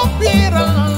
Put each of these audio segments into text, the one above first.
oh.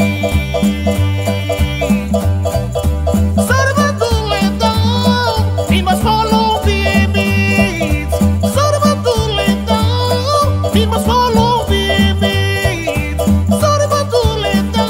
solo vive. Sorba tu letà